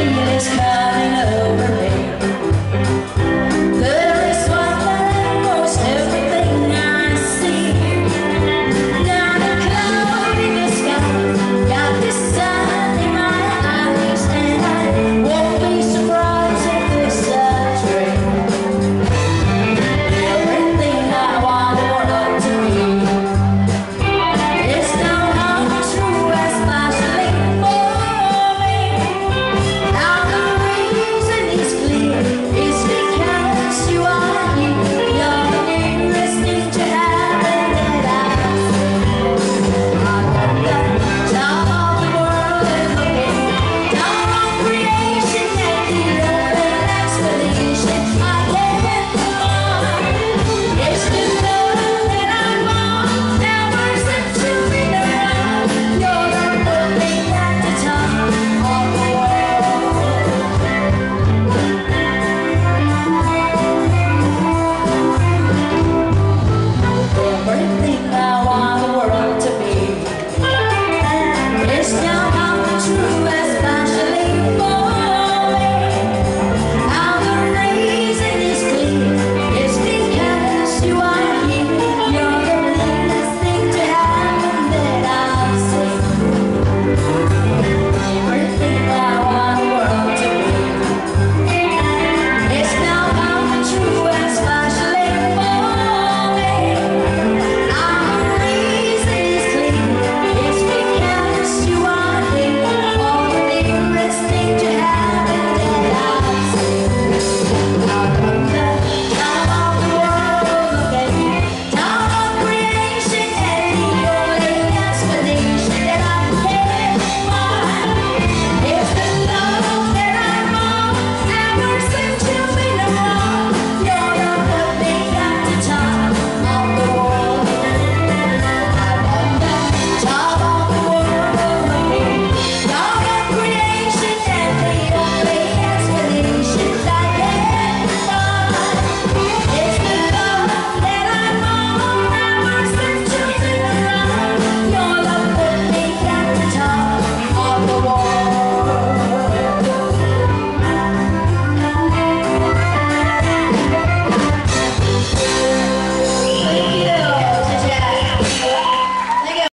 fear is coming.